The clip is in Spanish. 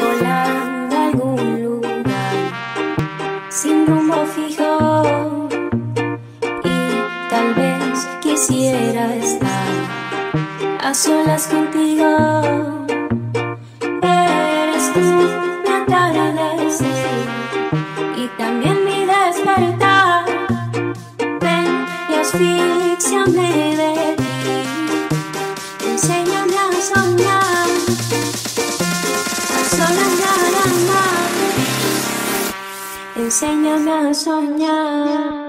Volando a algún lugar sin rumbo fijo y tal vez quisiera estar a solas contigo. Eres tú mi atardecer y también mi despertar. Ven y asfixiame de Enséñame a soñar.